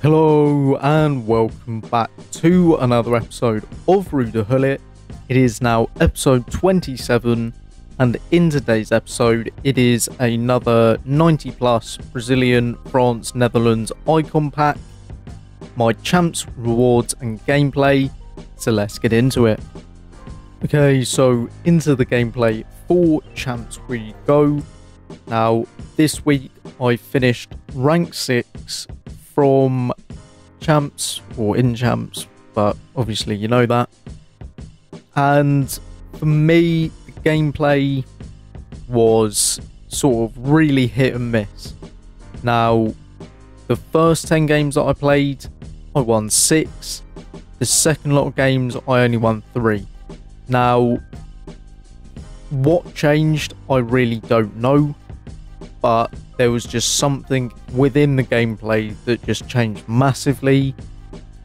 Hello and welcome back to another episode of Ruud to Gullit. It is now episode 27 and in today's episode it is another 90 plus Brazilian, France, Netherlands icon pack, my champs, rewards and gameplay, so let's get into it. Okay, so into the gameplay for champs we go. Now this week I finished rank 6 from champs or in champs, but obviously you know that. And for me, the gameplay was sort of really hit and miss. Now, the first 10 games that I played, I won 6. The second lot of games, I only won 3. Now, what changed, I really don't know but there was just something within the gameplay that just changed massively.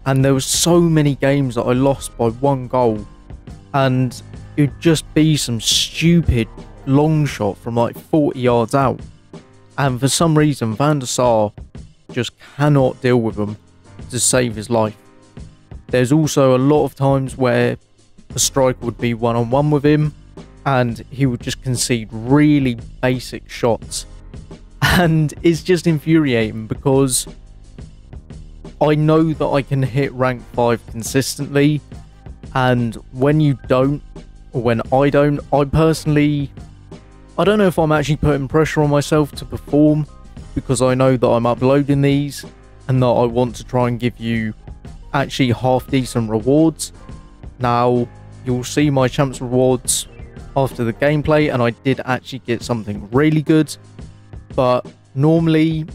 And there was so many games that I lost by one goal. And it would just be some stupid long shot from like 40 yards out. And for some reason, Van der Sar just cannot deal with them to save his life. There's also a lot of times where a striker would be one on one with him and he would just concede really basic shots and it's just infuriating because I know that I can hit rank 5 consistently and when you don't or when I don't I personally I don't know if I'm actually putting pressure on myself to perform because I know that I'm uploading these and that I want to try and give you actually half decent rewards. Now you'll see my champs rewards after the gameplay and I did actually get something really good but normally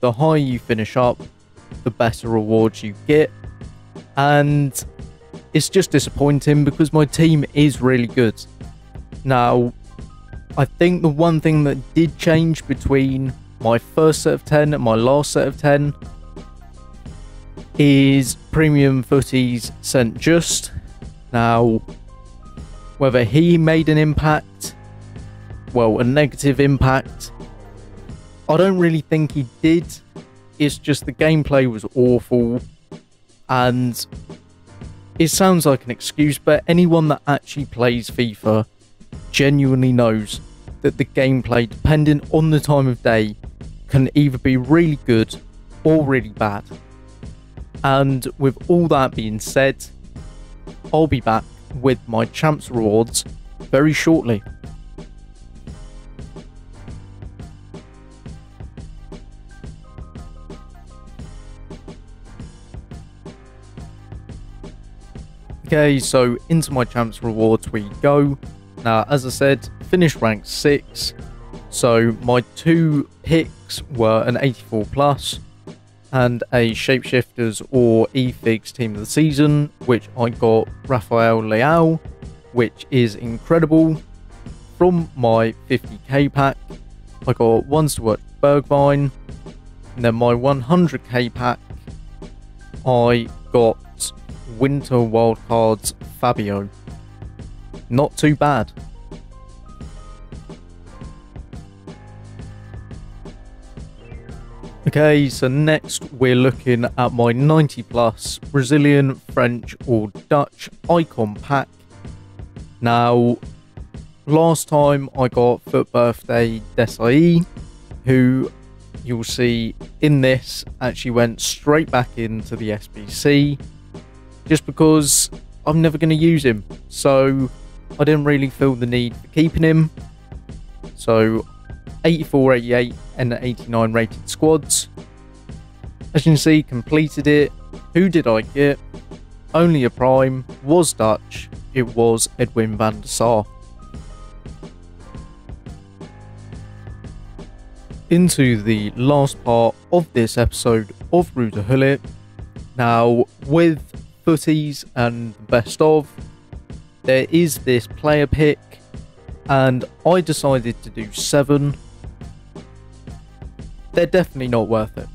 the higher you finish up, the better rewards you get. And it's just disappointing because my team is really good. Now, I think the one thing that did change between my first set of 10 and my last set of 10 is Premium Futties Sent Just. Now, whether he made an impact, well, a negative impact, I don't really think he did. It's just the gameplay was awful. And it sounds like an excuse, but anyone that actually plays FIFA genuinely knows that the gameplay, depending on the time of day, can either be really good or really bad. And with all that being said, I'll be back with my champs rewards very shortly. Okay, so into my champs rewards we go. Now, as I said, finished rank 6. So my two picks were an 84 plus and a Shapeshifters or eFigs team of the season, which I got Rafael Leão, which is incredible. From my 50k pack, I got one Stuart Bergwijn, And then my 100k pack, I got Winter Wildcards Fabio. Not too bad. Okay, so next we're looking at my 90 plus Brazilian, French, or Dutch icon pack. Now, last time I got FUT Birthday Desailly, who you'll see in this actually went straight back into the SBC just because I'm never going to use him. So I didn't really feel the need for keeping him. So 84, 88, and 89 rated squads. As you can see, completed it. Who did I get? Only a prime, was Dutch. It was Edwin van der Sar. Into the last part of this episode of Ruud to Gullit. Now, with futties and best of, there is this player pick, and I decided to do seven. They're definitely not worth it.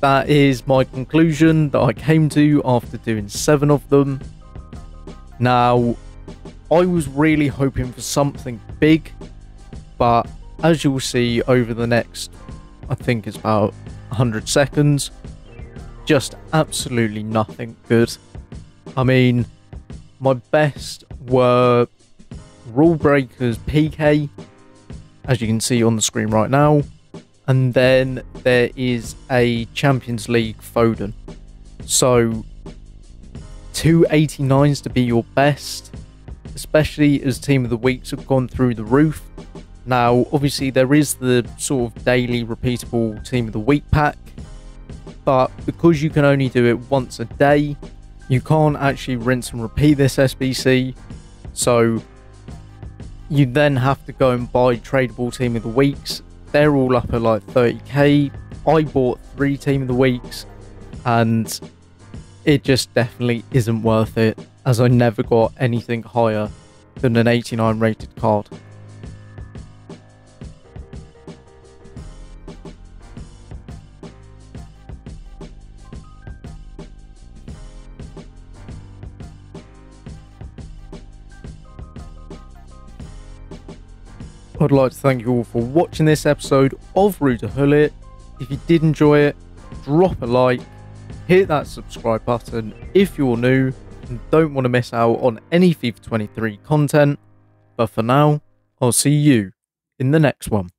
That is my conclusion that I came to after doing seven of them. Now, I was really hoping for something big, but as you'll see over the next, I think it's about 100 seconds, just absolutely nothing good. I mean, my best were Rule Breakers PK, as you can see on the screen right now, and then there is a Champions League Foden. So, 289s to be your best, especially as Team of the Weeks have gone through the roof. Now, obviously, there is the sort of daily repeatable Team of the Week pack, but because you can only do it once a day, you can't actually rinse and repeat this SBC. So, you then have to go and buy tradable Team of the Weeks. They're all up at like 30k. I bought three Team of the Weeks, and it just definitely isn't worth it, as I never got anything higher than an 89 rated card. I'd like to thank you all for watching this episode of Ruud to Gullit. If you did enjoy it, drop a like, hit that subscribe button if you're new and don't want to miss out on any FIFA 23 content. But for now, I'll see you in the next one.